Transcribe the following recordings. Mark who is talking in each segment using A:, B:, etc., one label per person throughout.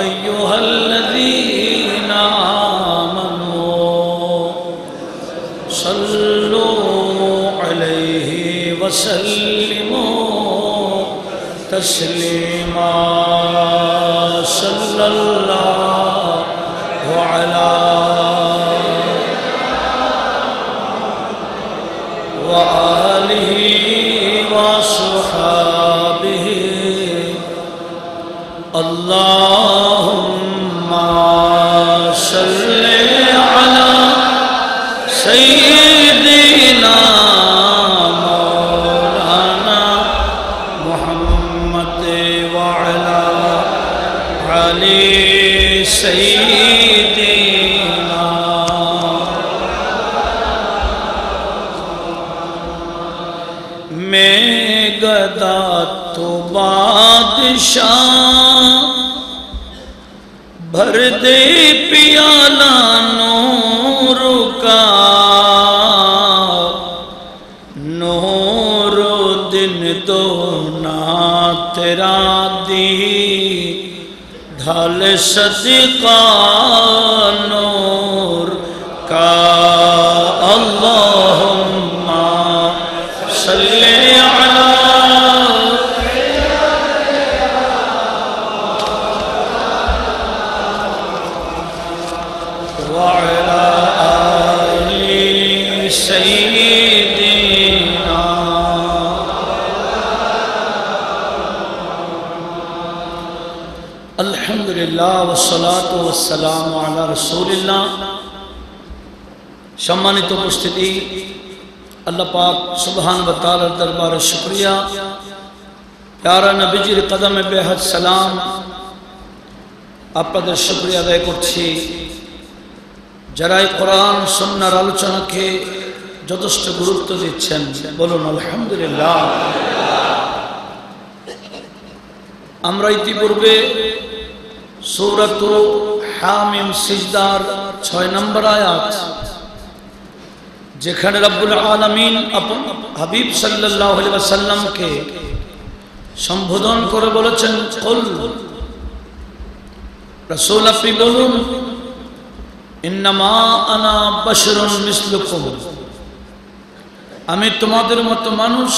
A: أيها الذين آمنوا صلوا عليه وسلموا تسليما صدقہ نور کا اللہ সম্মানিত উপস্থিতি, আল্লাহ পাক সুবহান ওয়া তাআলার দরবারে শুকরিয়া। প্যারা নবীজির কদমে বেহদ সালাম আপনাদের শুকরিয়া আদায় করছি। যারা এই কোরআন সন্ন্যার আলোচনাকে যথেষ্ট গুরুত্ব দিচ্ছেন, বলুন আলহামদুলিল্লাহ। আমরা ইতিপূর্বে সৌরত হামিম সিজদার ছয় নম্বর আয়াত যেখানে রব্বুল আলমিন হাবিব সাল্লাহ সম্বোধন করে বলেছেন আনা আমি তোমাদের মতো মানুষ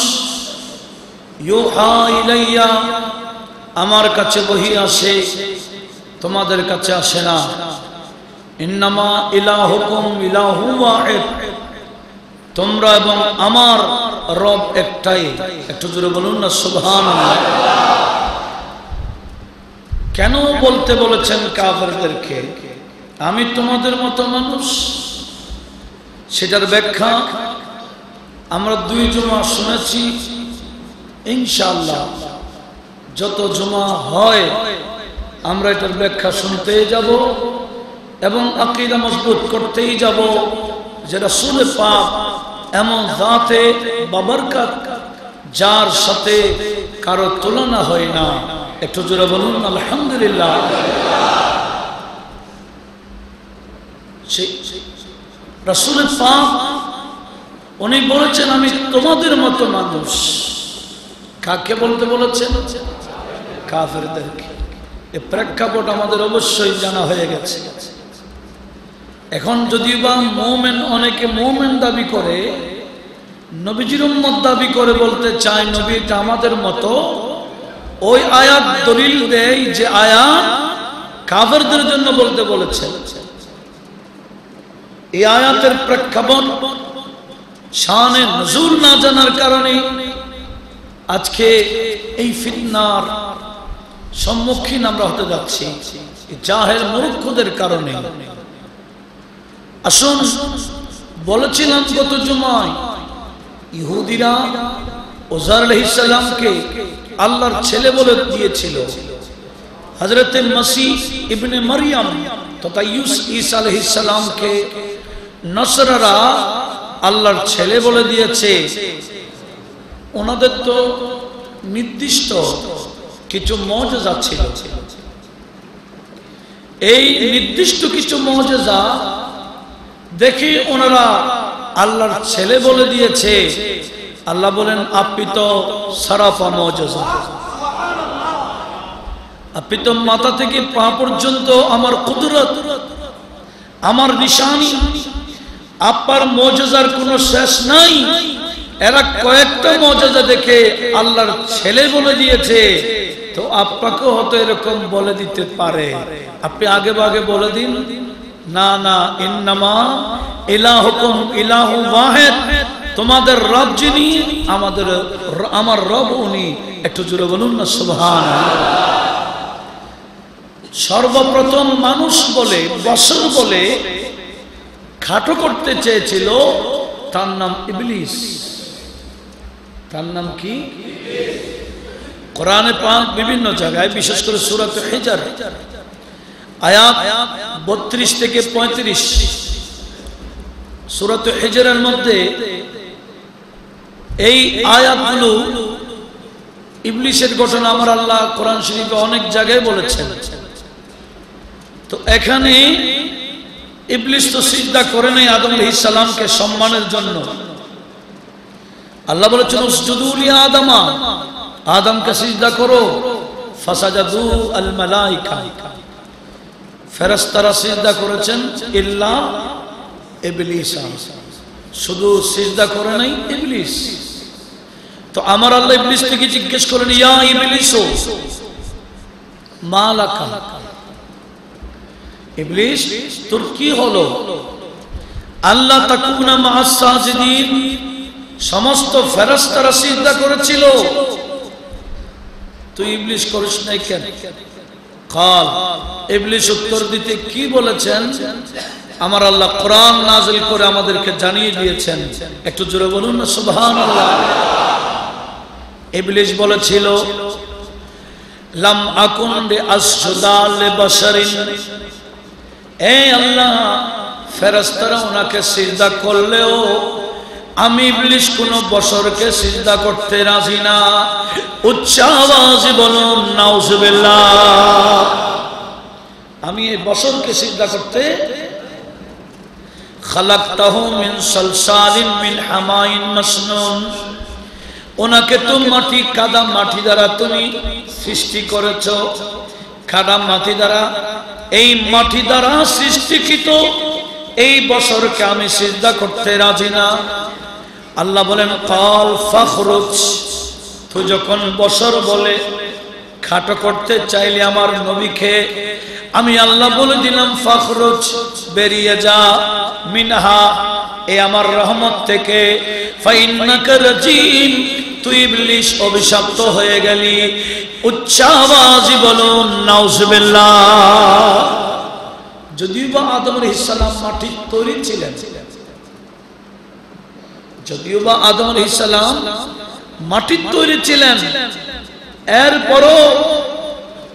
A: আমার কাছে বহি আসে, তোমাদের কাছে আসে না। ইন্নামা ইলাহুকুম, ইলাহু তোমরা এবং আমার রব একটাই। একটু জোরে বলুন না, সুবহানাল্লাহ। কেন বলতে বলেছেন কাফেরদেরকে? আমি তোমাদের মতো মানুষ। সেটার ব্যাখ্যা আমরা দুই জমা শুনেছি ইনশাল্লাহ যত জমা হয়, আমরা এটার ব্যাখ্যা শুনতেই যাব এবং আকিদা মজবুত করতেই যাব। যেটা শুনে পাপ এমন দাঁতে বাবার যার সাথে কারও তুলনা হয় না। একটু জোরে বলুন, আলহামদুলিল্লাহ। রাসুলের পাপ, উনি বলেছেন, আমি তোমাদের মতো মানুষ। কাকে বলতে বলেছেন? কাফেরদেরকে। এ প্রেক্ষাপট আমাদের অবশ্যই জানা হয়ে গেছে। এখন যদি বা মোমেন অনেকে মোমেন দাবি করে, নবীজির উম্মত দাবি করে বলতে চায়, নবী আমাদের মতো। ওই আয়াত দলিল দেয় যে আয়াত কাফেরদের জন্য বলতে বলেছে। এই আয়াতের প্রেক্ষাপট শানে নজুল না জানার কারণে আজকে এই ফিতনার সম্মুখীন আমরা হতে যাচ্ছি জাহের মূর্খদের কারণে। আসুন, বলেছিলাম গত জুমায়, ইহুদিরা ওজার আলহিসাল্লামকে আল্লাহর ছেলে বলে দিয়েছিল। হজরত মসি ইবনে মরিয়াম তথা ইউস ঈসা আলহিসাল্লামকে নসরারা আল্লাহর ছেলে বলে দিয়েছে। ওনাদের তো নির্দিষ্ট কিছু মজা ছিল। এই নির্দিষ্ট কিছু মজা দেখে ওনারা আল্লাহর ছেলে বলে দিয়েছে। আল্লাহ বলেন, আপনি তো সারাফা মজা আপনি তো মাথা থেকে পা পর্যন্ত আমার কুদরত, আমার নিশানি। আপনার মজার কোনো শেষ নাই। এরা কয়েকটা মজাজা দেখে আল্লাহর ছেলে বলে দিয়েছে। তো আপনাকেও হয়তো এরকম বলে দিতে পারে। আপনি আগে বাগে বলে দিন। না না ইন্নামা ইলাহুকুম ইলাহু ওয়াহিদ। তোমাদের রব যিনি, আমাদের আমার রব উনি। একটু বলুন না, সুবহানাল্লাহ। সর্বপ্রথম মানুষ বলে, বছর বলে খাটো করতে চেয়েছিল, তার নাম ইবলিস। তার নাম কি? কোরআনে পাক বিভিন্ন জায়গায়, বিশেষ করে সুরাত হেজার। আয়াত বত্রিশ থেকে পঁয়ত্রিশ। সুরত হেজারের মধ্যে এই আয়াতগুলো ইবলিশের ঘটনা আমার আল্লাহ কোরআন শরীফে অনেক জায়গায় বলেছেন। তো এখানে ইবলিশ তো সিজদা করে নাই আদম সালামকে সম্মানের জন্য। আল্লাহ বলেছেন উসজুদুলি আদমা। আদমকে সিজদা করো। ফাসাজাদু আল মালাইকা। ফেরেশতারা সিজদা করেছেন, ইল্লা ইবলিস। শুধু সিজদা করে নাই, ইবলিস। তো আমার আল্লাহ ইবলিস থেকে জিজ্ঞেস করেন ইয়া ইবলিসো মালাকা ইবলিস, তোর কি হলো? আল্লাহ তাকুনা সমস্ত ফেরেশতারা সিজদা করেছিল। তুই ইবলিস করিস নাই কেন? কাল ইবলিস উত্তর দিতে কি বলেছেন? আমার আল্লাহ কোরআন নাজিল করে আমাদেরকে জানিয়ে দিয়েছেন। একটু জোরে বলুন না, সুবহানাল্লাহ। ইবলিস বলেছিল, লাম আকুন লি আসজুদা লি বাশারিন। এ আল্লাহ, ফেরেশতারা ওনাকে সিজদা করলেও আমি ইবলিশ কোন বছরকে সিজদা করতে রাজি না। উচ্চ আওয়াজে বলুন, নাউজুবিল্লাহ। আমি এই বছরকে সিজদা করতে খালাকতাহু মিন সালসালিন মিন হামাইন মাসনুন। ওনাকে তো মাটি, কাদা মাটি দ্বারা তুমি সৃষ্টি করেছ। কাদা মাটি দ্বারা, এই মাটি দ্বারা সৃষ্টিকৃত এই বছরকে আমি সিজদা করতে রাজি না। আল্লাহ বলেন, কল ফখরুজ তুই যখন বছর বলে, খাটো করতে চাইলে আমার নবীকে আমি আল্লাহ বলে দিলাম, ফখরুজ, বেরিয়ে যা, মিনহা, এ আমার রহমত থেকে তুই ইবলিশ অভিশপ্ত হয়ে গেলি, উচ্চাবাজি বলুন, নাউজুবিল্লাহ। যদিও বা আদম আলাইহিসসালাম মাটির তৈরি ছিলেন। যদিও বা আদম আলাইহিসসালাম মাটির তৈরি ছিলেন, এরপরও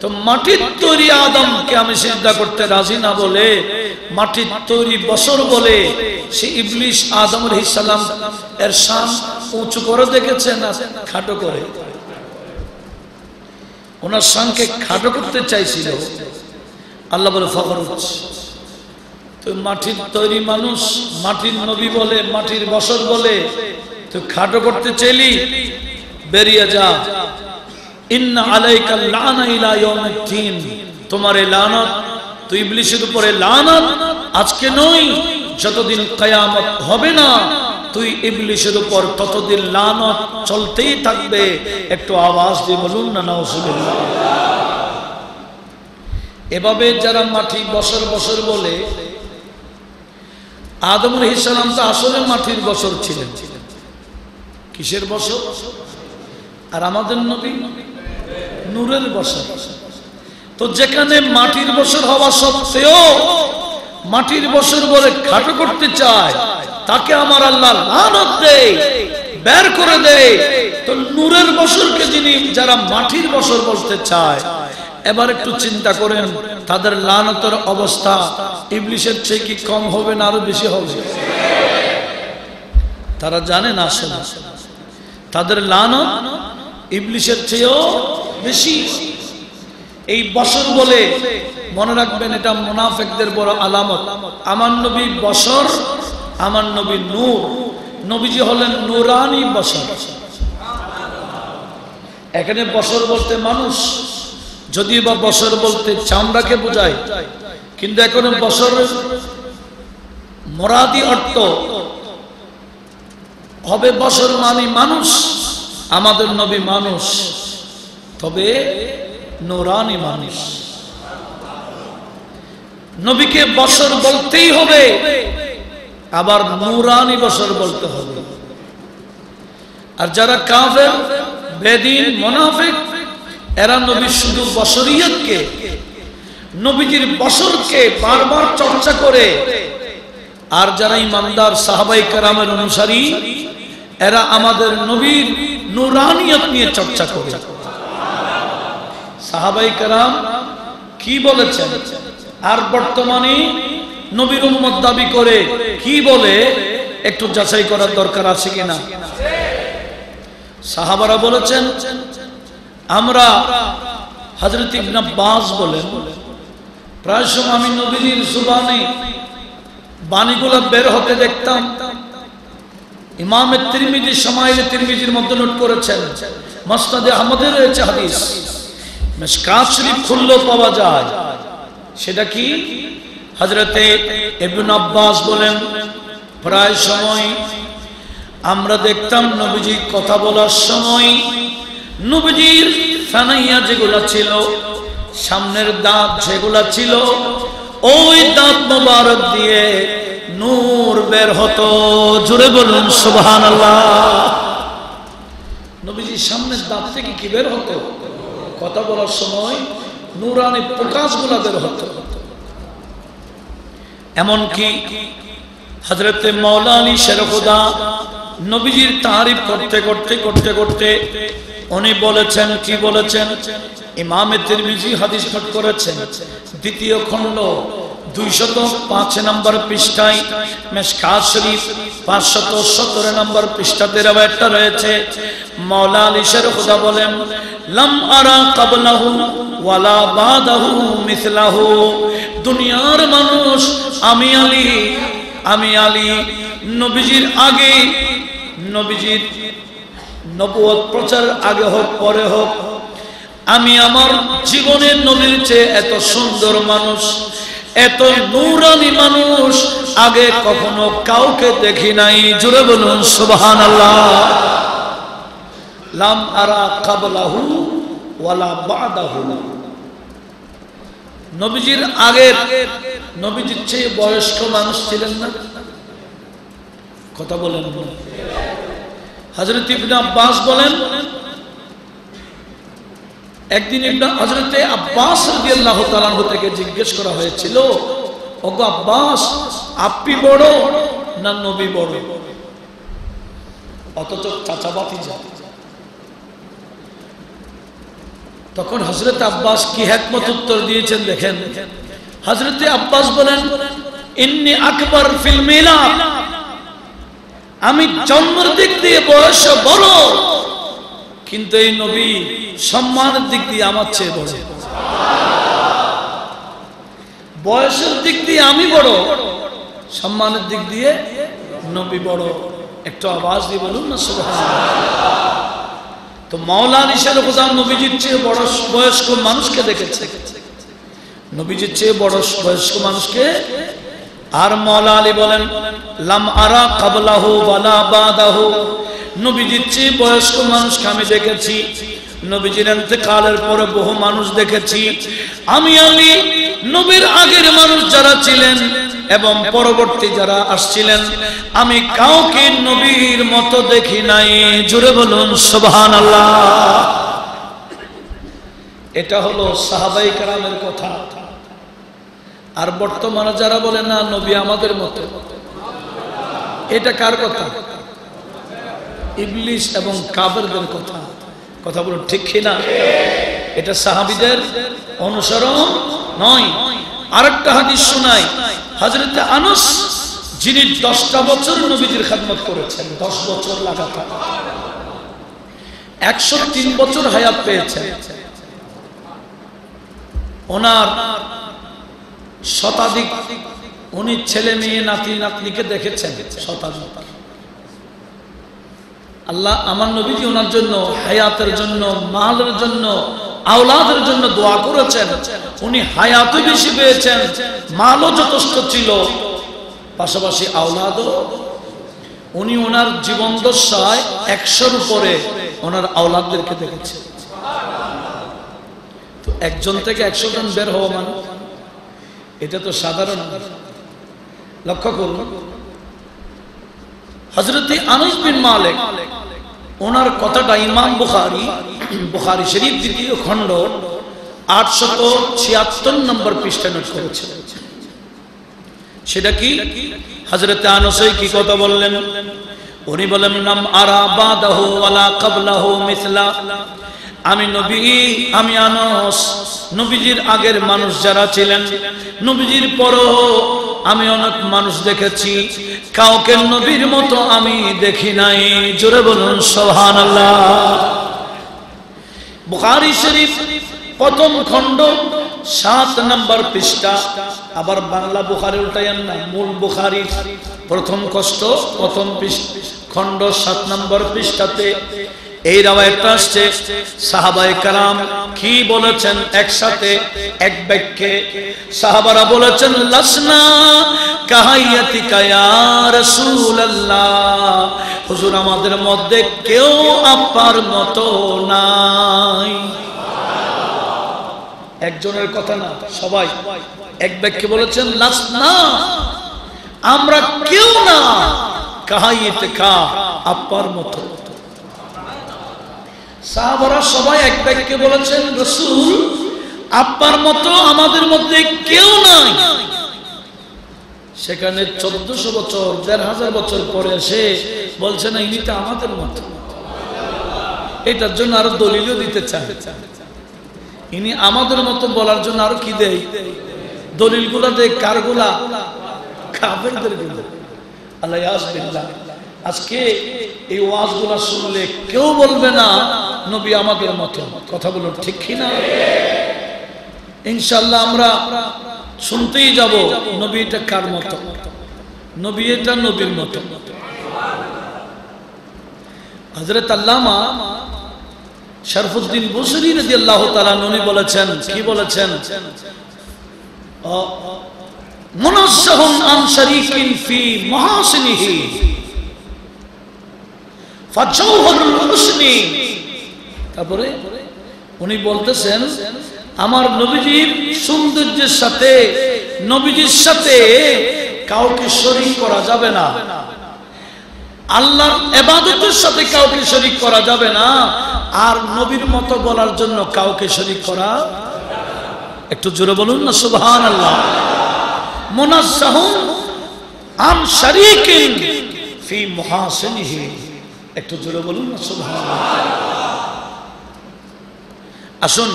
A: তো মাটির তৈরি আদমকে আমি চিন্তা করতে রাজি না বলে, মাটির তৈরি বছর বলে সে ইবলিশ আদম আলাইহিসসালাম এর শান উঁচু করে দেখেছে না খাটো করে? ওনার শানকে খাটো করতে চাইছিল। আল্লাহ বলে ফখর তো মাটির তৈরি মানুষ, মাটির নবী বলে, মাটির বছর বলে, তুই খাটো করতে চাইলি, বেরিয়ে যা। না, তুই উপর চলতেই থাকবে। একটু আওয়াজ দিয়ে বলুন না এভাবে যারা মাটি বছর বছর বলে আদম ইসলাম তো আসলে মাটির বছর ছিলেন। কিসের বছর? আর আমাদের নবী নূরের বছর। তো যেখানে মাটির বছর হওয়া সত্ত্বেও মাটির বছর বলে খাটো করতে চায়, তাকে আমার আল্লাহ বের করে দেয়। তো নূরের বছরকে যিনি যারা মাটির বছর বলতে চায় এবার একটু চিন্তা করেন, তাদের লানতের অবস্থা ইবলিশের চেয়ে কি কম হবে না আরও বেশি হবে? তারা জানে না তাদের লানত ইবলিশের চেয়েও বেশি। এই বছর বলে মনে রাখবেন, এটা মুনাফেকদের বড় আলামত। আমার নবী বছর, আমার নবী নূর। নবীজি হলেন নুরানি বছর। এখানে বছর বলতে মানুষ। যদিও বা বছর বলতে চামড়াকে বোঝায়, কিন্তু এখন বছর মরাদি অর্থ হবে বছর মানে মানুষ, আমাদের নবী মানুষ, তবে নোরানি মানুষ। নবীকে বছর বলতেই হবে, আবার নুরানি বছর বলতে হবে। আর যারা কাফের, বেদিন, মোনাফিক এরা নবী শুধু বছরিয়তকে নবীজির বছরকে বারবার চর্চা করে। আর যারা ইমানদার সাহাবাই কারামের অনুসারী, এরা আমাদের নবীর নুরানিয়ত নিয়ে চর্চা করে। সাহাবাই কারাম কি বলেছেন? আর বর্তমানে নবীর উম্মত দাবি করে কি বলে? একটু যাচাই করার দরকার আছে কিনা? সাহাবারা বলেছেন আমরা হজরত ইবনা বাস বলেন, প্রায় সময় আমি নবীর সুবানে বাণীগুলো বের হতে দেখতাম। ইমামের তিরমিজি সমাইলে তিরমিজির মধ্যে নোট করেছেন, মসনাদে আমাদের রয়েছে হাদিস, মেশকাত শরীফ পাওয়া যায়। সেটা কি? হজরতে ইবন আব্বাস বলেন, প্রায় সময় আমরা দেখতাম নবীজি কথা বলার সময় নবীজির ফানাইয়া যেগুলা ছিল, সামনের দাঁত যেগুলা ছিল, ওই দাঁত মোবারক দিয়ে নূর বের হতো। জুড়ে বলুন সুবহান নবীজির সামনের দাঁত থেকে কি বের হতো? কথা বলার সময় নুরানি প্রকাশগুলা বের হতো। এমনকি হজরতে মৌলানি শেরখুদা নবীজির তারিফ করতে করতে করতে করতে উনি বলেছেন, কি বলেছেন? ইমামে তিরমিজি হাদিস নোট করেছেন। দ্বিতীয় খণ্ড, দুইশত পাঁচ নম্বর পৃষ্ঠায় মেশকাত শরীফ, পাঁচশত সতেরো নম্বর পৃষ্ঠাতে একটা রয়েছে। মৌলা আলী শেরখুদা বলেন, লাম আরা কাবলাহু ওয়ালা বাদাহু মিসলাহু। দুনিয়ার মানুষ, আমি আলী আমি আলী। নবীজির আগে নবীজির নবুয়ত প্রচার আগে হোক, পরে হোক। আমি আমার জীবনের নবীর চেয়ে এত সুন্দর মানুষ, এত নুরানি মানুষ আগে কখনো কাউকে দেখি নাই। জুড়ে বলুন সুবহান আল্লাহ লাম আরা কাবলাহু ওয়ালা বাদাহু। নবীজির আগের, নবীজির চেয়ে বয়স্ক মানুষ ছিলেন না? কথা বলেন। হজরত ইবনে আব্বাস বলেন, একদিন ইবনে হজরতে আব্বাস থেকে জিজ্ঞেস করা হয়েছিল, ওগো আব্বাস, আপনি বড় না নবী বড়? অথচ চাচাবাতি যায় তখন হজরত আব্বাস কি হ্যাকমত উত্তর দিয়েছেন দেখেন। হজরত আব্বাস বলেন, ইন্নি আকবর ফিল মিলাদ। আমি জন্মের দিক দিয়ে বয়স বড়, কিন্তু এই নবী সম্মানের দিক দিয়ে আমার চেয়ে বড়। বয়সের দিক দিয়ে আমি বড়, সম্মানের দিক দিয়ে নবী বড়। একটু আওয়াজ দিয়ে বলুন না তো মাওলা নিশার প্রধান নবীজির চেয়ে বড় বয়স্ক মানুষকে দেখেছে। নবীজির চেয়ে বড় বয়স্ক মানুষকে আর মাওলা আলী বলেন লাম আরা কাবলাহু ওয়ালা বাদাহু। নবীজির চেয়ে বয়স্ক মানুষকে আমি দেখেছি। নবীজির ইন্তেকালের পরে বহু মানুষ দেখেছি। আমি আমি নবীর আগের মানুষ যারা ছিলেন এবং পরবর্তী যারা আসছিলেন, আমি কাউকে নবীর মতো দেখি নাই। জুড়ে বলুন সুবহান আল্লাহ এটা হলো সাহাবাই কারামের কথা। আর বর্তমানে যারা বলে, না, নবী আমাদের মতো। এটা কার কথা? ইবলিশ এবং কাবেরদের কথা। কথা বলুন, ঠিক কিনা এটা সাহাবিদের অনুসরণ নয়। আরেকটা হাদিস শোনাই। হজরত আনস, যিনি দশটা বছর নবীজির খাদমত করেছেন, দশ বছর লাগাতার। একশো তিন বছর হায়াত পেয়েছেন। ওনার শতাধিক উনি ছেলে মেয়ে, নাতি, নাতনিকে দেখেছেন শতাধিক আল্লাহ আমার নবীজি ওনার জন্য, হায়াতের জন্য, মালের জন্য, আওলাদের জন্য দোয়া করেছেন। উনি হায়াতও বেশি পেয়েছেন, মালও যথেষ্ট ছিল। পাশাপাশি আওলাদও। উনি ওনার জীবন দশায় একশোর উপরে ওনার আওলাদদেরকে দেখেছেন তো একজন থেকে একশো জন বের হওয়া মানে এটা তো সাধারণ। লক্ষ্য করুন। হজরত আনস বিন মালিক, ওনার কথাটা ইমাম বুখারি বুখারি শরীফ দ্বিতীয় খণ্ড আটশত ছিয়াত্তর নম্বর পৃষ্ঠা নোট করেছেন সেটা কি? হজরত আনসই কি কথা বললেন? উনি বলেন নাম আরা বাদাহু ওয়ালা কাবলাহু মিসলা। আমি নবী, আমি আনস, নবীজির আগের মানুষ যারা ছিলেন, নবীজির পরও আমি অনেক মানুষ দেখেছি, কাউকে নবীর মতো আমি দেখি নাই। জোরে বলুন সোহান বুখারি শরীফ, প্রথম খণ্ড, সাত নম্বর পৃষ্ঠা। আবার বাংলা বুখারি উল্টাইয়েন না, মূল বুখারি প্রথম কষ্ট, প্রথম খণ্ড, সাত নম্বর পৃষ্ঠাতে এই রাওয়ায়তটা আসছে সাহাবায়ে কারাম কি বলেছেন একসাথে? এক বাক্যে সাহাবারা বলেছেন, লাসনা কাহাইয়াতিকা ইয়া রাসূলুল্লাহ। হুজুর, আমাদের মধ্যে কেউ আপার মতো নাই। একজনের কথা না, সবাই। এক বাক্যে বলেছেন, লাসনা, আমরা কেউ না কাহাইয়াতে কা আপার মতো। সাহাবারা সবাই এক বাক্যে বলেছেন, রসুল আব্বার মতো আমাদের মধ্যে কেউ নাই। সেখানে চোদ্দশো বছর, দেড় হাজার বছর পরে এসে বলছে, না, ইনি তো আমাদের মতো। এটার জন্য আরও দলিলও দিতে চায় ইনি আমাদের মতো বলার জন্য আরও কি দেয়? দলিলগুলা দেয় কারগুলা কাফেরদেরগুলা। আল্লাহ আজকে এই ওয়াজগুলা শুনলে কেউ বলবে না নবী আমাদের মতো। কথা বলুন ঠিক কি না ইনশাল্লাহ আমরা শুনতেই যাব নবী এটা কার মতো? নবী এটা নবীর মতো। হজরত আল্লামা শরফুদ্দিন বসরি রাজি আল্লাহ তালা উনি বলেছেন, কি বলেছেন? হুসনি। তারপরে উনি বলতেছেন, আমার নবীজির সৌন্দর্যের সাথে, নবীজির সাথে কাউকে শরীক করা যাবে না। আল্লাহর এবাদতের সাথে কাউকে শরীক করা যাবে না। আর নবীর মতো বলার জন্য কাউকে শরীক করা একটু জোরে বলুন না সুবহান আল্লাহ মুনাজ্জাহুন আন শারীকিন ফি মুহাসিনিহি। একটু জোরে বলুন না সুবহান আসুন।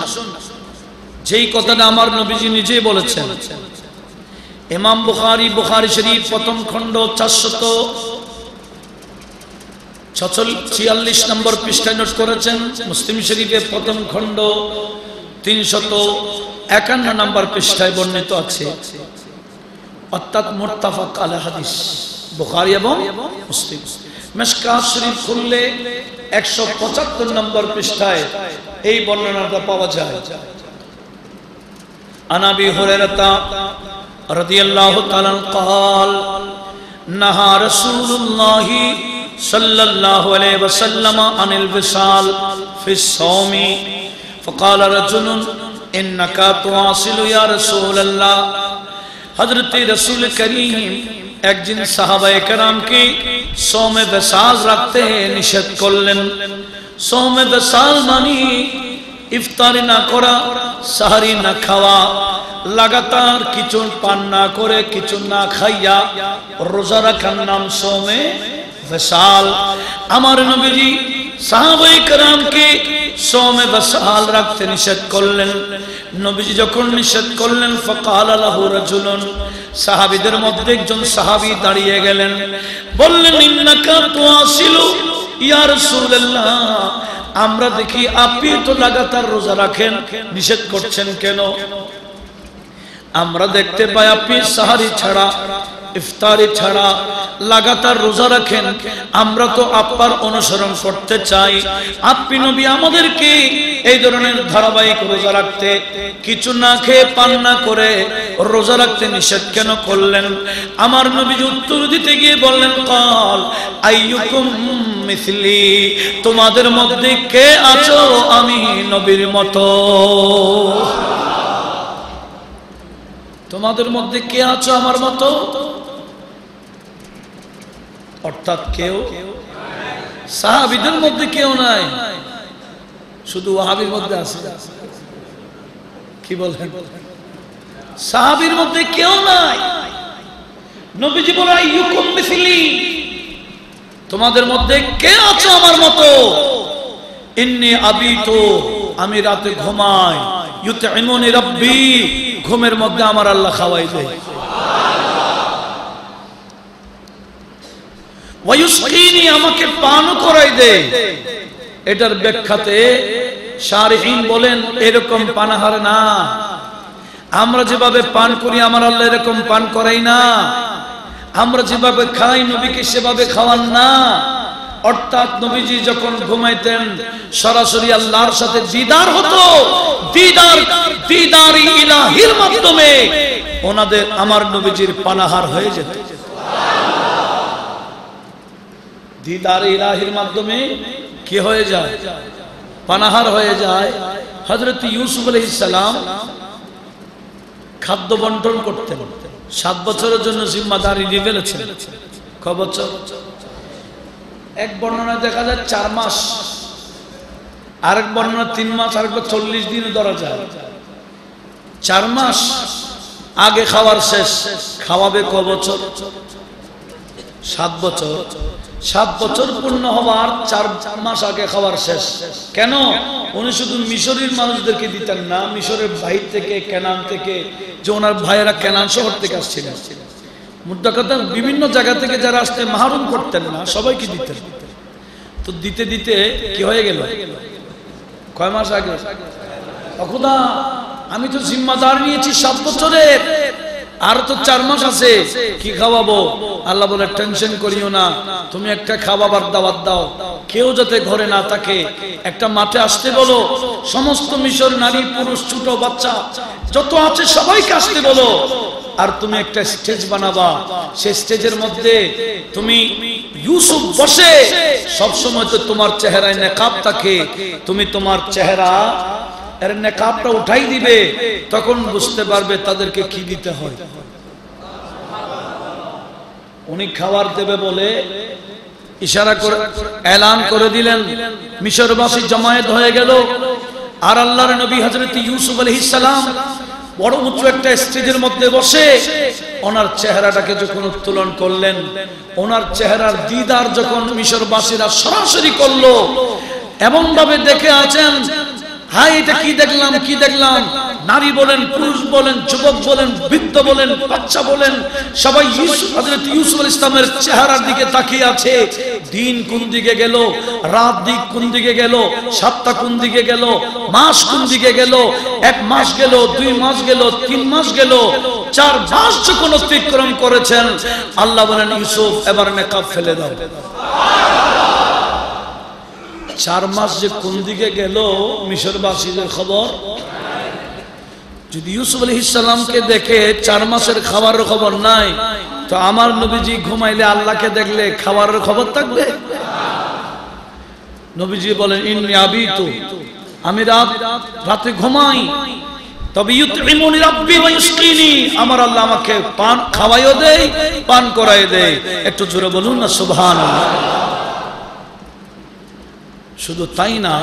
A: যেই কথাটা আমার নবীজি নিজেই বলেছেন। ইমাম বুখারী বুখারী শরীফ, প্রথম খণ্ড চারশত ছিয়াল্লিশ নম্বর পৃষ্ঠায় নোট করেছেন। মুসলিম শরীফে প্রথম খণ্ড তিনশত একান্ন নম্বর পৃষ্ঠায় বর্ণিত আছে। অর্থাৎ মোত্তাফাক আলা হাদিস, বুখারী এবং মুসলিম। মেশকাত শরীফ খুললে একশো পঁচাত্তর নম্বর পৃষ্ঠায় এই বর্ণনাটা পাওয়া যায় আনাবি হুরায়রাতা রাদিয়াল্লাহু তাআলা قال নাহা রাসূলুল্লাহ সাল্লাল্লাহু আলাইহি ওয়াসাল্লাম আনিল বিসাল ফি সাওমি فقال رجل انك تواصل يا رسول الله হযরত রাসূল করিম একদিন সাহাবায়ে কেরামকে সৌমে বেসাল রাখতে নিষেধ করলেন সৌমে বেসাল মানে ইফতারি না করা, সাহারি না খাওয়া, লাগাতার কিছু পান না করে, কিছু না খাইয়া রোজা রাখার নাম সোমে বেসাল আমার নবীজি সাহাবাই কারামকে সোমে বেসাল রাখতে নিষেধ করলেন। নবীজি যখন নিষেধ করলেন, ফকাল আলাহু রাজুলুন, সাহাবীদের মধ্যে একজন সাহাবী দাঁড়িয়ে গেলেন। বললেন, ইন্নাকা তুয়াসিলু আমরা দেখি আপনি তো লাগাতার রোজা রাখেন, নিষেধ করছেন কেন? আমরা দেখতে পাই আপনি সাহারি ছাড়া ইফতারি ছাড়া লাগাতার রোজা রাখেন। আমরা তো আপ্পার অনুসরণ করতে চাই। আপনি নবী, আমাদেরকে এই ধরনের ধারাবাহিক রোজা রাখতে কিছু না খেয়ে পান না করে রোজা রাখতে নিষেধ কেন করলেন? আমার নবী উত্তর দিতে গিয়ে বললেন, কল আইয়ুকুম মিসলি, তোমাদের মধ্যে কে আছো? আমি নবীর মতো। তোমাদের মধ্যে কে আছো আমার মতো? অর্থাৎ কেউ সাহাবিদের মধ্যে কেউ নাই, শুধু ওয়াহাবির মধ্যে আছে। কি বলেন? সাহাবির মধ্যে কেউ নাই। নবীজি বলে ইউকুম মিসলি, তোমাদের মধ্যে কে আছো আমার মতো? ইন্নি আবিতু, আমি রাতে ঘুমাই। ইউতইমুনি রাব্বি, ঘুমের মধ্যে আমার আল্লাহ খাওয়াই দেয়। ওয়ায়ুসকিনি আমাকে পান করাই দে। এটার ব্যাখ্যাতে শারহীন বলেন, এরকম পানাহার না। আমরা যেভাবে পান করি, আমার আল্লাহ এরকম পান করাই না। আমরা যেভাবে খাই, নবীকে সেভাবে খাওয়ান না। অর্থাৎ নবীজি যখন ঘুমাইতেন, সরাসরি আল্লাহর সাথে দিদার হতো। দিদার দিদার ইলাহির মাধ্যমে ওনাদের, আমার নবীজির পানাহার হয়ে যেত। দিদার ইলাহির মাধ্যমে কি হয়ে যায়? পানাহার হয়ে যায়। হজরত ইউসুফ আলহিসাম খাদ্য বন্টন করতে সাত বছরের জন্য জিম্মাদারি নিয়ে ফেলেছেন। ক এক বর্ণনা দেখা যায় চার মাস। আরেক বর্ণনা তিন মাস, আরেক চল্লিশ দিন ধরা যায়। চার মাস আগে খাওয়ার শেষ। খাওয়াবে ক বছর? সাত বছর। সাত বছর পূর্ণ হওয়ার চার মাস আগে খাওয়ার শেষ। কেন? উনি শুধু মিশরের মানুষদেরকে দিতেন না, মিশরের বাহির থেকে, কেনান থেকে, যে ওনার ভাইয়েরা কেনান শহর থেকে আসছিলেন মুদ্রা কথা, বিভিন্ন জায়গা থেকে যারা আসতে মাহরুম করতেন না, সবাইকে দিতেন। তো দিতে দিতে কি হয়ে গেল? কয় মাস আগে? অকুদা আমি তো জিম্মাদার নিয়েছি সাত বছরের। আর তো চার মাস আছে, কি খাওয়াবো? আল্লাহ বলে, টেনশন করিও না, তুমি একটা খাওয়াবার দাওয়াত দাও। কেউ যাতে ঘরে না থাকে, একটা মাঠে আসতে বলো, সমস্ত মিশর নারী, পুরুষ, ছোট, বাচ্চা, যত আছে সবাইকে আসতে বলো। আর তুমি একটা স্টেজ বানাবা সেই স্টেজের মধ্যে তুমি ইউসুফ বসে সব সময় তো তোমার চেহারায় নেকাব থাকে। তুমি তোমার চেহারা এর নেকাবটা উঠাই দিবে, তখন বুঝতে পারবে তাদেরকে কি দিতে হয়। উনি খাবার দেবে বলে ইশারা করে, এলান করে দিলেন। মিশরবাসী জমায়েত হয়ে গেল। আর আল্লাহর নবী হজরত ইউসুফ আলাইহিস সালাম বড় উঁচু একটা স্টেজের মধ্যে বসে ওনার চেহারাটাকে যখন উত্তোলন করলেন, ওনার চেহারার দিদার যখন মিশরবাসীরা সরাসরি করল এমন ভাবে দেখে আছেন হাই এটা কি দেখলাম কি দেখলাম? নারী বলেন, পুরুষ বলেন, যুবক বলেন, বৃদ্ধ বলেন, বাচ্চা বলেন, সবাই হযরত ইউসুফ আলাইহিস সালামের চেহারার দিকে তাকিয়ে আছে। দিন কোন দিকে গেল? রাত দিক কোন দিকে গেল? সপ্তাহ কোন দিকে গেল? মাস কোন দিকে গেল? এক মাস গেল, দুই মাস গেল, তিন মাস গেল, চার মাস যখন অতিক্রম করেছেন, আল্লাহ বলেন, ইউসুফ, এবার নেকাব ফেলে দাও। চার মাস যে কোন দিকে গেল মিশরবাসীদের খবর? যদি ইউসুফ আলী ইসলামকে দেখে চার মাসের খাবারের খবর নাই, তো আমার নবীজি ঘুমাইলে আল্লাহকে দেখলে খাবারের খবর থাকবে? নবীজি বলেন, ইন্নি আবি তো আমি রাত, রাতে ঘুমাই। তবে আমার আল্লাহ আমাকে পান খাওয়াইও দেয়, পান করাই দেয়। একটু জোরে বলুন না, সুবহানাল্লাহ। শুধু তাই না,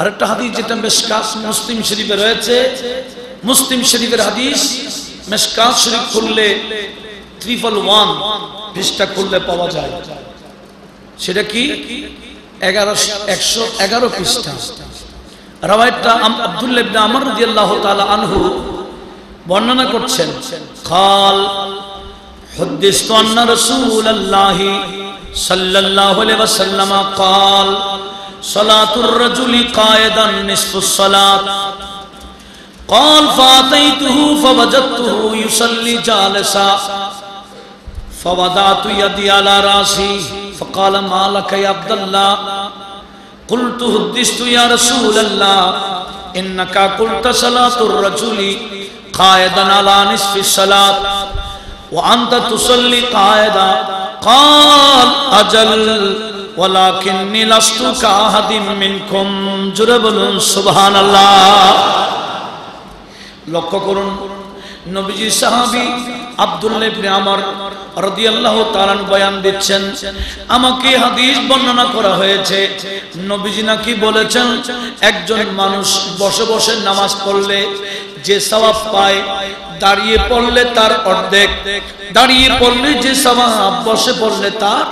A: আরেকটা হাদিস যেটা মেসকাস মুসলিম শরীফে রয়েছে। মুসলিম শরীফের হাদিস মেসকাস শরীফ খুললে ত্রিপল ওয়ান, পৃষ্ঠা খুললে পাওয়া যায়। সেটা কি? এগারো, একশো এগারো পৃষ্ঠা। রাবায়তটা আব্দুল্লাহ ইবনে আমর রাদিয়াল্লাহু তাআলা আনহু বর্ণনা করছেন, খাল, হুদ্দিসতু আন্না রাসূলুল্লাহি الله صلى الله عليه وسلم قال صلاة الرجل قائدا نصف الصلاة. قال فاتيته فوجدته يصلي جالسا. فوضعت يدي على راسي فقال، ما لك يا عبد الله قلت، حدثت يا رسول الله. إنك قلت صلاة الرجل قائدا على نصف الصلاة، وأنت تصلي قائدا قال أجل ولكني لست كأحد منكم جربل سبحان الله লক্ষ্য করুন নবীজি সাহাবি আব্দুল্লাহ ইবনে আমর রাদিয়াল্লাহু তাআলা বয়ান দিচ্ছেন আমাকে হাদিস বর্ণনা করা হয়েছে নবীজি নাকি বলেছেন একজন মানুষ বসে বসে নামাজ পড়লে যে সওয়াব পায়, দাঁড়িয়ে পড়লে তার অর্ধেক, দাঁড়িয়ে পড়লে যে সওয়াব, বসে পড়লে তার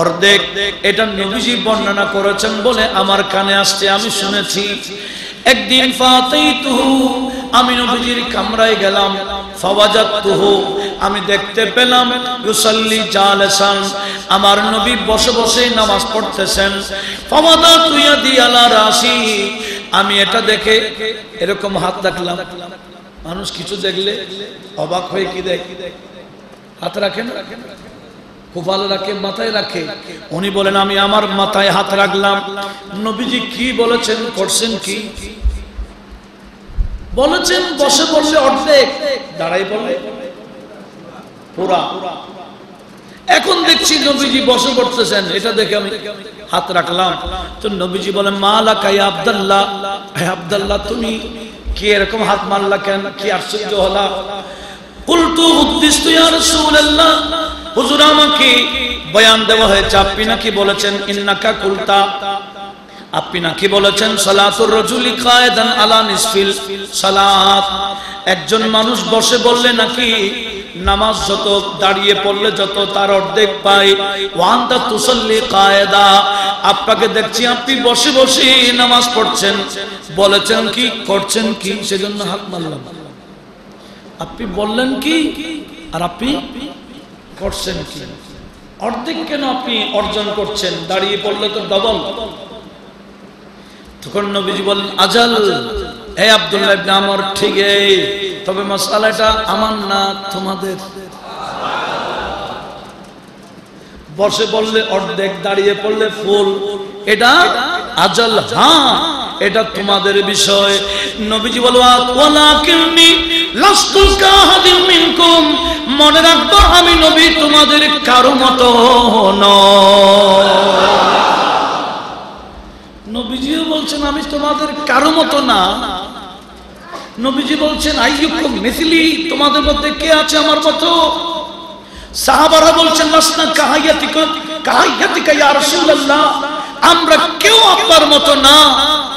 A: অর্ধেক। এটা নবীজি বর্ণনা করেছেন বলে আমার কানে আসছে, আমি শুনেছি। একদিন আমি নবীজির কামরায় গেলাম আমি দেখতে পেলাম আমার নবী বসে বসে নামাজ পড়তেছেন। ফাওয়াদাতু ইয়াদি আলা রাসি আমি এটা দেখে এরকম হাত রাখলাম। মানুষ কিছু দেখলে অবাক হয়ে কি দেখ? হাত রাখেন? কোপাল রাখে, মাথায় রাখে। উনি বলেন, আমি আমার মাথায় হাত রাখলাম। নবীজি কি বলেছেন, করছেন কি? বলেছেন, বসে বসে অর্ধেক। দাঁড়াই বলে, পুরা। এখন দেখছি নবীজি বসে পড়তেছেন এটা দেখে আমি হাত রাখলাম। তো নবীজি বলেন মা কাই আবদাল্লাহ। হে আবদাল্লাহ, তুমি কি এরকম হাত মারলা কেন? কি আশ্চর্য হলা? কুলতু উদ্দিষ্ট ইয়া হুজুর, আমাকে বয়ান দেওয়া হয়েছে। আপনি নাকি বলেছেন, ইন্নাকা কুলতা। আপনি নাকি বলেছেন, সালাতুর রাজুলি কায়দান আলা নিসফিল সালাত। একজন মানুষ বসে বললে নাকি নামাজ যত দাঁড়িয়ে পড়লে যত তার অর্ধেক পায় ওয়ান্তা তুসল্লি কায়দা। আপনাকে দেখছি আপনি বসে বসে নামাজ পড়ছেন। বলেছেন কি, করছেন কি, সেজন্য হাত মারলাম। আপনি বললেন কি, আর আপনি করছেন কি? অর্ধেক কেন আপনি অর্জন করছেন? দাঁড়িয়ে পড়লে তো ডবল তখন নবীজি বলেন আজাল, হে আব্দুল্লাহ আমর, ঠিক তবে মশালাটা আমার না তোমাদের? বসে বললে, অর্ধেক দাঁড়িয়ে পড়লে ফুল। এটা আজল হ্যাঁ এটা তোমাদের বিষয়। নবীজি বলো মনে রাখব, আমি নবী তোমাদের কারও মতো নয়। নবীজিও বলছেন, আমি তোমাদের কারও মতো না। নবীজি বলছেন, আইয়ুকুম মিথলি তোমাদের মধ্যে কে আছে আমার মতো? সাহাবারা বলছেন, লাসনা কাহাইয়াতিকা কাহাইয়াতিকা ইয়া রাসূলুল্লাহ, আমরা কেউ আপনার মতো না।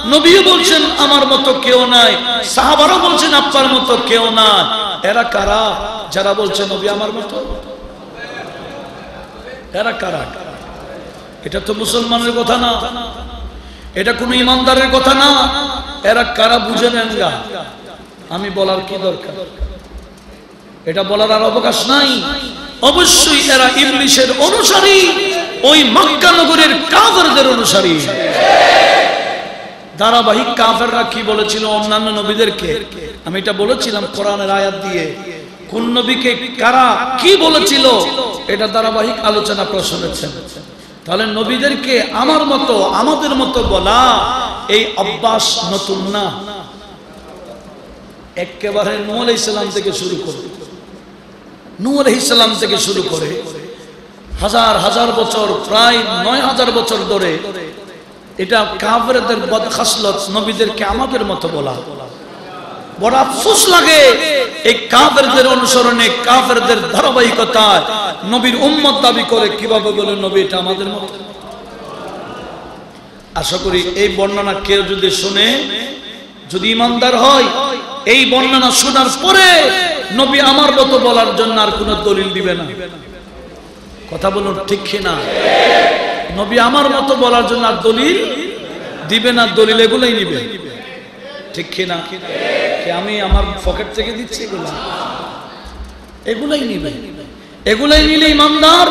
A: নবীও বলছেন, আমার মতো কেউ নাই। সাহাবারা বলছেন, আপনার মতো কেউ না। এরা কারা? যারা বলছে, নবী আমার মতো? এরা কারা? এটা তো মুসলমানের কথা না। এটা কোনো ইমানদারের কথা না। এরা কারা বুঝে নেন গা? আমি বলার কি দরকার? এটা বলার আর অবকাশ নাই। অবশ্যই এরা ইংলিশের অনুসারী, ওই মক্কা নগরের কাফেরদের অনুসারী। ধারাবাহিক কাফেররা কি বলেছিল অন্যান্য নবীদেরকে? আমি এটা বলেছিলাম কোরআনের আয়াত দিয়ে। কোন নবীকে কারা কি বলেছিল? এটা ধারাবাহিক আলোচনা প্রশ্নেছেন তাহলে নবীদেরকে আমার মতো, আমাদের মতো বলা এই অভ্যাস নতুন না। একেবারে নূহ আলাইহিস সালাম থেকে শুরু করে, নূহ আলাইহিস সালাম থেকে শুরু করে, হাজার হাজার বছর, প্রায় নয় হাজার বছর ধরে এটা কাফেরদের বদখাসলত নবীদেরকে আমাদের মতো বলা। বড় আফসোস লাগে। এই কাফেরদের অনুসরণে, কাফেরদের ধারাবাহিকতায় নবীর উম্মত দাবি করে কীভাবে বলে, নবী, এটা আমাদের মতো? আশা করি এই বর্ণনা কেউ যদি শুনে, যদি ইমানদার হয়, এই বর্ণনা শোনার পরে নবী আমার মতো বলার জন্য আর কোনো দলিল দিবে না। কথা বলুন, ঠিক না? নবী আমার মতো বলার জন্য আর দলিল দিবে না, দলিল এগুলোই নিবে। ঠিক না? কি? আমি আমার পকেট থেকে দিচ্ছি এগুলো। এগুলাই নিবে। এগুলাই নিলে ইমানদার।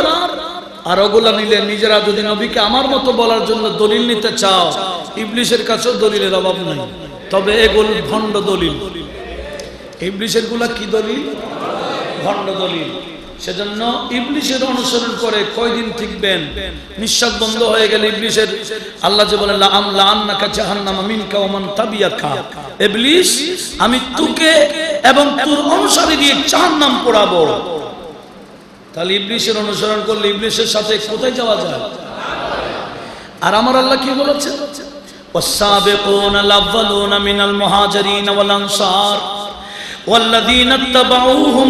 A: আর ওগুলা নিলে নিজেরা যদি নবীকে আমার মতো বলার জন্য দলিল নিতে চাও, ইবলিশের কাছেও দলিলের অভাব নাই। তবে এগুলো ভণ্ড দলিল। ইবলিশেরগুলা কি দলিল? ভণ্ড দলিল। সেজন্য ইবলিশের অনুসরণ করে কয়দিন ঠিকবেন নিঃশ্বাস বন্ধ হয়ে গেলে ইবলিশের আল্লাহ যে বলে লাম লান্নাকা জাহান্নাম মিনকা ওয়া মান তাবিয়াকা ইবলিস আমি তোকে এবং তোর অনুসারী দিয়ে জাহান্নাম পোড়াবো তাহলে ইবলিশের অনুসরণ করলে ইবলিশের সাথে কোথায় যাওয়া যায় আর আমার আল্লাহ কি বলেছে والسابقون الأولون من المهاجرين والأنصار والذين اتبعوهم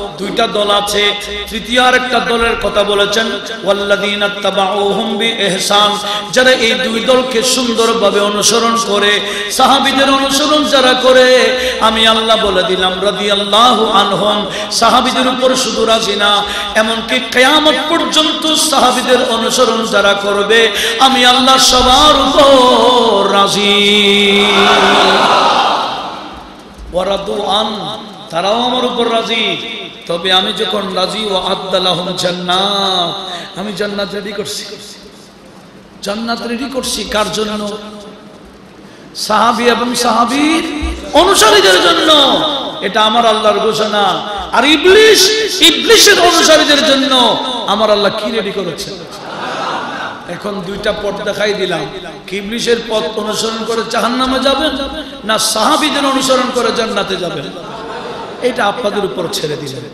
A: দুইটা দল আছে, তৃতীয় আরেকটা দলের কথা বলেছেন, ওয়াল্লাযীনা তাবাউহুম বিইহসান যারা এই দুই দলকে সুন্দরভাবে অনুসরণ করে, সাহাবীদের অনুসরণ যারা করে, আমি আল্লাহ বলে দিলাম, রাদিয়াল্লাহু আনহুম, সাহাবীদের উপর শুধু রাজি না, এমনকি কিয়ামত পর্যন্ত সাহাবীদের অনুসরণ যারা করবে, আমি আল্লাহ সবার উপর রাজি। ওয়ারাদু আন, তারাও আমার উপর রাজি। তবে আমি যখন রাজি ও আদালাহম জান্নাত, আমি জান্নাত রেডি করছি। জান্নাত রেডি করছি কার জন্য? সাহাবি এবং সাহাবীর অনুসারীদের জন্য। এটা আমার আল্লাহর ঘোষণা। আর ইবলিশ, ইবলিশের অনুসারীদের জন্য আমার আল্লাহ কি রেডি করেছে? এখন দুইটা পথ দেখাই দিলাম। কি ইবলিশের পথ অনুসরণ করে জাহান্নামে যাবেন, না সাহাবীদের অনুসরণ করে জান্নাতে যাবেন? এটা আপনাদের উপর ছেড়ে দিলেন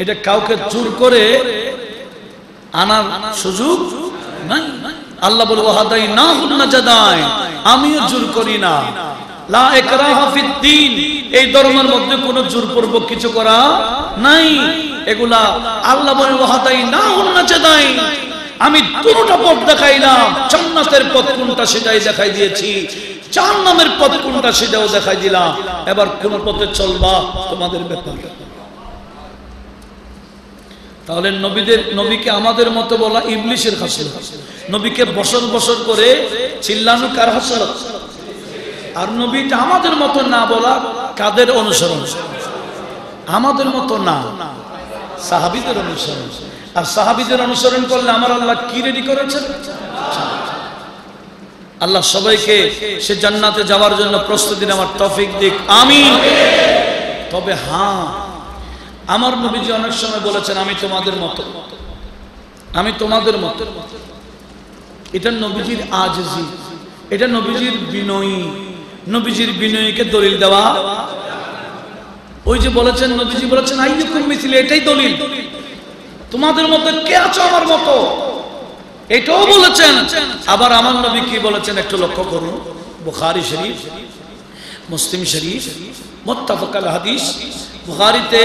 A: এটা কাউকে জোর করে আনার সুযোগ নাই। আল্লাহ বলব হাদাই না হুন্না জাদাই, আমিও জোর করি না। লা ইকরাহা ফিদ্দিন, এই ধর্মের মধ্যে কোনো কিছু করা নাই। এগুলা আল্লাহ বলব হাদাই না জাদাই, আমি দুটো পথ দেখাইলাম। জান্নাতের পথ কোনটা সেটাই দেখাই দিয়েছি। চার নামের পথ কোনটা সেটাও দেখাই দিলাম। এবার কোন পথে চলবা তোমাদের ব্যাপার। তাহলে নবীদের, নবীকে আমাদের মতো বলা ইবলিশের হাসিল নবীকে বছর বছর করে চিল্লানো কার হাসল আর নবীটা আমাদের মতো না বলা কাদের অনুসরণ? আমাদের মতো না, সাহাবিদের অনুসরণ। আর সাহাবিদের অনুসরণ করলে আমার আল্লাহ কি রেডি করেছেন? আল্লাহ সবাইকে সে জান্নাতে যাওয়ার জন্য প্রস্তুতি নেওয়ার তফিক দিক। আমি তবে হ্যাঁ আমার নবীজি অনেক সময় বলেছেন, আমি তোমাদের মতো। আমি তোমাদের মতো। এটা নবীজির আজজি। এটা নবীজির বিনয়ী। নবীজির বিনয়ীকে দলিল দেওয়া। ওই যে বলেছেন, নবীজি বলেছেন, আইয়ুকুম মিছিলে এটাই দলিল। তোমাদের মধ্যে কে আছো আমার মতো? এটাও বলেছেন। আবার আমার নবী কি বলেছেন একটু লক্ষ্য করুন। বুখারি শরীফ, মুসলিম শরীফ, মোত্তাফাকাল হাদিস, বুখারিতে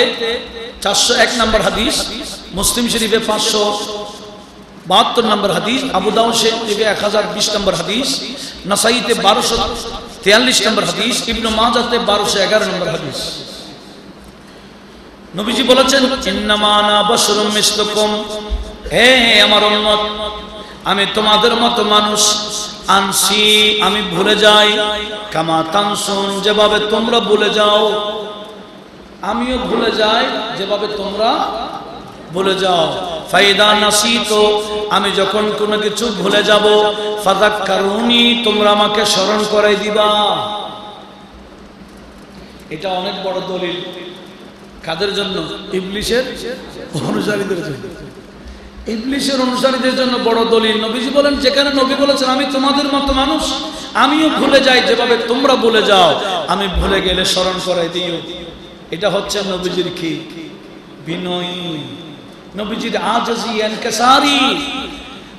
A: চারশো এক নম্বর হাদিস, মুসলিম শরীফে পাঁচশো বাহাত্তর নম্বর হাদিস আবুদাউ শরীফে এক হাজার বিশ নম্বর হাদিস, নাসাইতে বারোশো তেয়াল্লিশ নম্বর হাদিস, ইবনু মাজাতে বারোশো এগারো নম্বর হাদিস। নবীজি বলেছেন, ইন্নামানা বশরুম মিসলুকুম। হে আমার উম্মত আমি তোমাদের মতো মানুষ আনছি, আমি ভুলে যাই। কামা তানসুন, যেভাবে তোমরা ভুলে যাও, আমিও ভুলে যাই, যেভাবে তোমরা ভুলে যাও। ফাইদা নাসিত, আমি যখন কোনো কিছু ভুলে যাব ফাদাক্কারুনি তোমরা আমাকে স্মরণ করাই দিবা। এটা অনেক বড় দলিল। কাদের জন্য? ইংলিশের অনুসারীদের জন্য। ইবলিশের অনুসারীদের জন্য বড় দলিল। নবীজি বলেন, যেখানে নবী বলেছেন, আমি তোমাদের মতো মানুষ, আমিও ভুলে যাই, যেভাবে তোমরা ভুলে যাও। আমি ভুলে গেলে স্মরণ করাই দিও। এটা হচ্ছে নবীজির কি? বিনয়ী। নবীজির আজাজি এনকেসারি।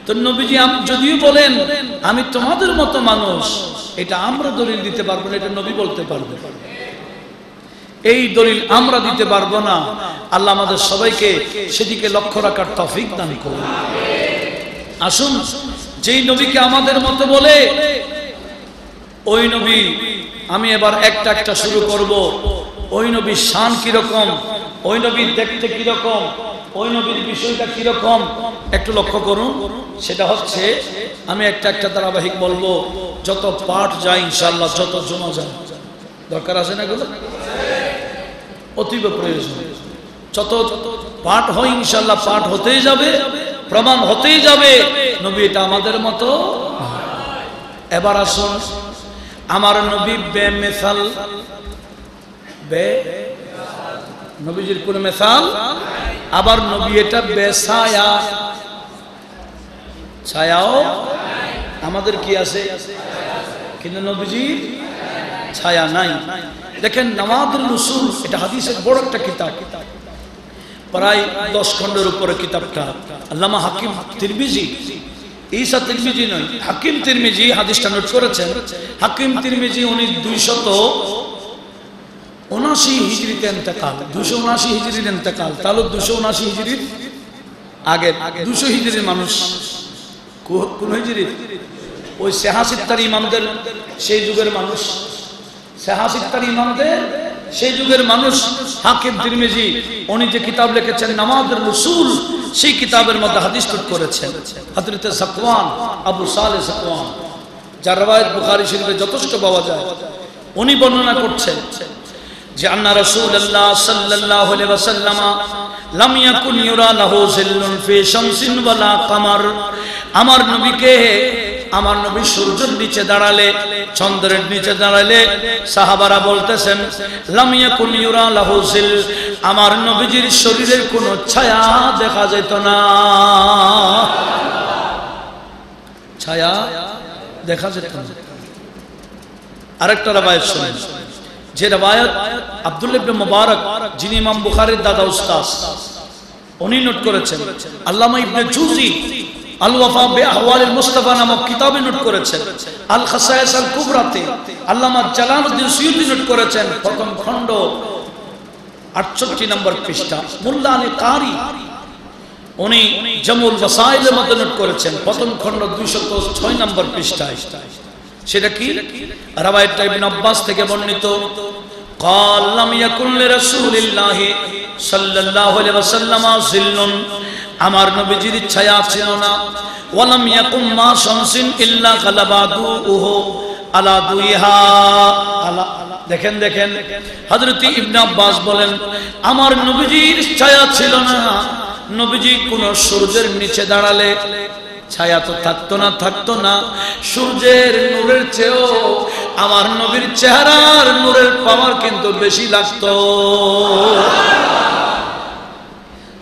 A: তো নবীজি যদিও বলেন, আমি তোমাদের মতো মানুষ, এটা আমরা দলিল দিতে পারব না, এটা নবী বলতে পারবে। এই দলিল আমরা দিতে পারব না। আল্লাহ আমাদের সবাইকে সেদিকে লক্ষ্য রাখার তফিক দান করুন। আসুন, যেই নবীকে আমাদের মতো বলে, ওই নবী, আমি এবার একটা একটা শুরু করব। ওই নবীর শান কীরকম? ওই নবীর দেখতে কীরকম? ওই নবীর বিষয়টা কীরকম? একটু লক্ষ্য করুন। সেটা হচ্ছে, আমি একটা একটা ধারাবাহিক বলব, যত পাঠ যায় ইনশাল্লাহ যত জমা যায়। দরকার আছে না এগুলো? অতীব প্রয়োজন। যত পাঠ হয় ইনশাল্লাহ পাঠ হতেই যাবে, প্রমাণ হতেই যাবে। নবী এটা আমাদের মতো এবার আসুন, আমার নবী বে মেসাল, বে নবীজির কোন মেসাল? আবার নবী এটা বেসায়া ছায়াও আমাদের কি আছে? কিন্তু নবীজির ছায়া নাই। দেখেন নামাদুল রসুল এটা হাদিসের বড় একটা কিতাব। প্রায় দশ খন্ডের উপরে কিতাবটা। আল্লামা হাকিম তিরমিজি, ঈসা তিরমিজি নয়, হাকিম তিরমিজি হাদিসটা নোট করেছেন। হাকিম তিরমিজি উনি দুইশত উনাশি হিজড়িতে এন্তেকাল দুশো উনাশি হিজড়ির এন্তেকাল। তাহলে দুশো উনাশি হিজড়ির আগে দুশো হিজড়ির মানুষ। কোন হিজড়ির ওই সেহাসিত্তার ইমামদের, সেই যুগের মানুষ। সেই যুগের মানুষ উনি যে কিতাব লিখেছেন, নামাজের রসুল সেই কিতাবের মধ্যে হাদিস করেছেন হযরতে সাকওয়ান, আবু সালে সাকওয়ান, যার বুখারী শরীফে যথেষ্ট পাওয়া যায়, উনি বর্ণনা করছেন যে আমার নবীকে আমার নবী সূর্যের নিচে দাঁড়ালে, চন্দ্রের নিচে দাঁড়ালে সাহাবারা বলতেছেন, লাম ইয়াকুন ইউরা লাহু আমার নবীজির শরীরের কোনো ছায়া দেখা যেত না। ছায়া দেখা যেত না। আরেকটা রাবায়ত শুনেন। যে রাবায়ত আব্দুল্লাহ মুবারক, যিনি ইমাম বুখারীর দাদা উস্তাদ, উনি নোট করেছেন, আল্লামা ইবনে জুজি আল ওয়াফা বে আহওয়ালিল মুস্তাফা নামক কিতাবে নোট করেছেন আল খাসায়েস আল কুবরাতে আল্লামা জালালউদ্দিন সুয়ুতি নোট করেছেন প্রথম খণ্ড 68 নম্বর পৃষ্ঠা মোল্লা আলী কারি উনি জামুল ওয়াসাইলের মধ্যে নোট করেছেন প্রথম খণ্ড 206 নম্বর পৃষ্ঠায় সেটা কি রাবায়াত ইবনে আব্বাস থেকে বর্ণিত قال لم يكن لرسول الله صلى الله عليه وسلم ظل আমার নবীজির ছায়া ছিল না। ওয়ালাম ইয়াকুম মা শামসিন ইল্লা গালাবাদুহু আলা দুইহা। আলা দেখেন দেখেন। হযরত ইবনে আব্বাস বলেন, আমার নবীজির ছায়া ছিল না। নবীজি কোন সূর্যের নিচে দাঁড়ালে ছায়া তো থাকতো না থাকতো না। সূর্যের নূরের চেয়েও আমার নবীর চেহারার নূরের পাওয়ার কিন্তু বেশি লাগতো।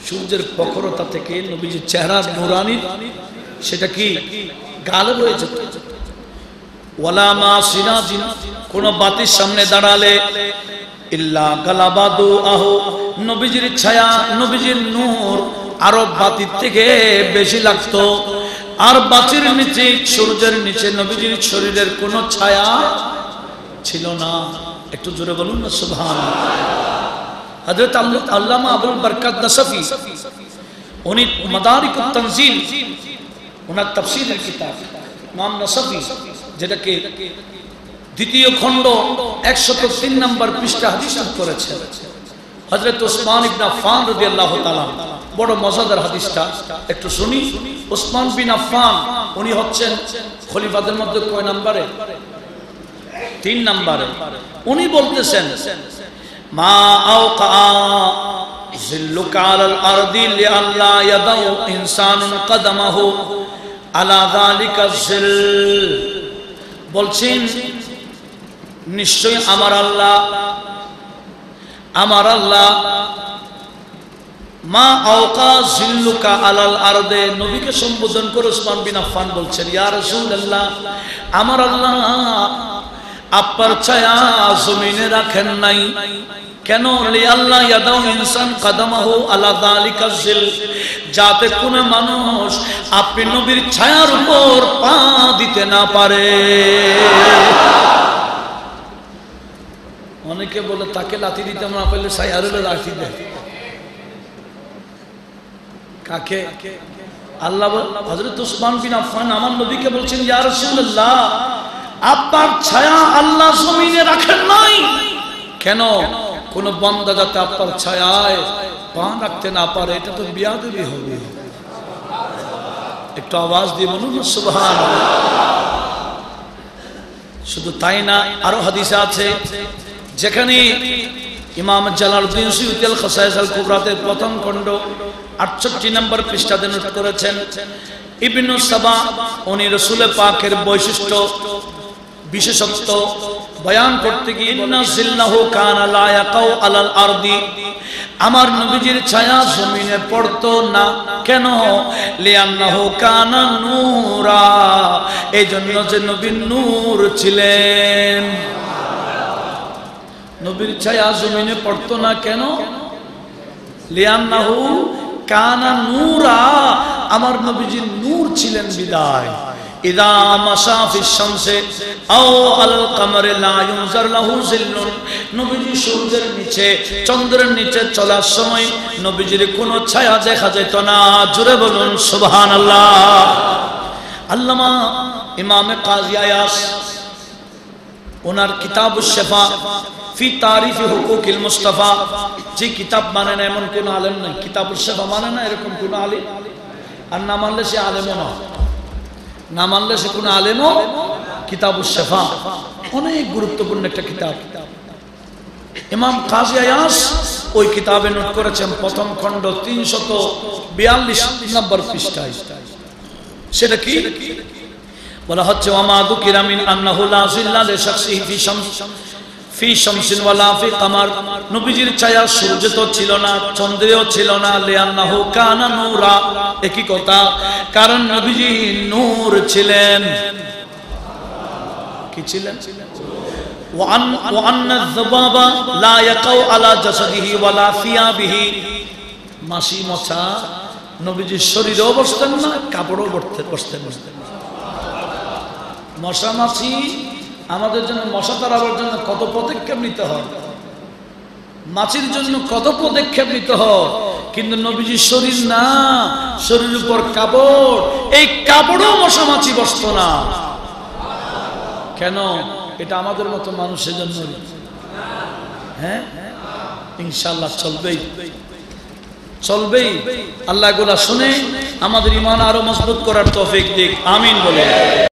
A: সূর্যের প্রখরতা থেকে নবীজির চেহারার নুরানি সেটা কি? গাল সিরাজিন কোন বাতির সামনে দাঁড়ালে ছায়া, নবীজির নূর আরও বাতির থেকে বেশি লাগতো। আর বাতির সূর্যের নিচে নবীজির শরীরের কোনো ছায়া ছিল না। একটু জোরে বলুন না সুবহান হযরত আল্লামা আবুল বরকত নসফি উনি মাদারিক তানজিল ওনার তাফসীরের কিতাব নাম নসফি, যেটাকে দ্বিতীয় খণ্ড একশত তিন নম্বর পৃষ্ঠা হাদিস করেছেন হজরত ওসমান ইবনে আফফান রাদিয়াল্লাহু তাআলা বড় মজাদার হাদিসটা, একটু শুনি। ওসমান বিন আফফান, উনি হচ্ছেন খলিফাদের মধ্যে কয় নম্বরে? তিন নম্বরে। উনি বলতেছেন মা আওকা জিল্লুকা আলাল আরদি লিআল্লা ইয়াদাউ ইনসানুন কদমাহু আলা যালিকা জিল। বলছেন নিশ্চয় আমার আল্লাহ আমার আল্লাহ মা আওকা জিল্লুকা আলাল আরদে নবীকে সম্বোধন করে ওসমান বিন আফফান বলছেন, ইয়া আমার আল্লাহ আপনার ছায়া জমিনে রাখেন নাই। কেন আল্লাহ ইনসান কাদামাহু আলা যালিকা যাতে কোন মানুষ আপনি নবীর ছায়ার উপর পা দিতে না পারে। অনেকে বলে, তাকে লাথি দিতে না পারলে ছায়ার লাথি দেয় কাকে? আল্লাহ হযরত উসমান বিন আফফান আমার নবীকে বলছেন, ইয়া রাসূলুল্লাহ আপনার ছায়া আল্লাহ জমিনে রাখেন নাই। কেন? কোন বন্দা যাতে আপনার ছায়ায় পা রাখতে না পারে, এটা তো বিয়াদবি হবে। একটু আওয়াজ দিয়ে বলুন না সুবহান শুধু তাই না, আরও হাদিসে আছে, যেখানে ইমাম জালালউদ্দিন সুয়ুতি আল খাসাইস আল কুবরাতে প্রথম খণ্ড 68 নম্বর পৃষ্ঠাতে নোট করেছেন, ইবনু সাবা, উনি রাসূল পাকের বৈশিষ্ট্য বিশেষত্ব বয়ান করতে গিয়ে আমার নবীজির ছায়া জমিনে পড়তো না। কেন? লিয়ান্নাহু কানা নূরা। এই জন্য যে নবী নূর ছিলেন। নবীর ছায়া জমিনে পড়তো না কেন? লিয়ান্নাহু কানা নূরা। আমার নবীজির নূর ছিলেন বিদায়। ইদা মাসা ফিস শামসে আও আল কামারে লা ইউজার লাহু জিল্লুন। নবীজি সূর্যের নিচে, চন্দ্রের নিচে চলার সময় নবীজির কোনো ছায়া দেখা যেত না। জোরে বলুন, সুবহানাল্লাহ। আল্লামা ইমামে কাজী আয়াস, ওনার কিতাব ফি মুস্তাফা, যে কিতাব মানে না, এমন কোন আলেম নাই। কিতাব শেফা মানে না, এরকম কোন আলিম। আর না মানলে সে আলেমও না। না মানলে সে কোনো আলেমও কিতাব শেফা। অনেক গুরুত্বপূর্ণ একটা কিতাব। ইমাম কাজী আয়াস ওই কিতাবে নোট করেছেন, প্রথম খণ্ড তিনশত বিয়াল্লিশ নম্বর পৃষ্ঠায়। সেটা কি? বলা হচ্ছে ওয়ামাদু কিরামিন আন্নাহুল জিল্লা লি ফি শামস। ফি শামসিন ওয়ালা ফি কামার নবীজির ছায়া সূর্য তো ছিল না চন্দ্রেও ছিল না লিআন্নাহু কানা নূরা একই কথা কারণ নবীজি নূর ছিলেন কি ছিলেন وأن وأن الذباب لا يقع على جسده ولا ثيابه মাসি মশা নবীজির শরীরেও বসতেন না কাপড়ও বসতেন বসতেন বসতেন মশা মাছি আমাদের জন্য মশা তাড়াবার জন্য কত পদক্ষেপ নিতে হয়? মাছির জন্য কত পদক্ষেপ নিতে হয়? কিন্তু নবীজির শরীর না, শরীরের উপর কাপড়। এই কাপড়ও মশা মাছি বসত না। কেন? এটা আমাদের মতো মানুষের জন্য হ্যাঁ? ইনশাল্লাহ চলবেই। চলবেই। আল্লাহগুলা শুনে আমাদের ইমান আরও মজবুত করার তফিক দিক। আমিন বলে।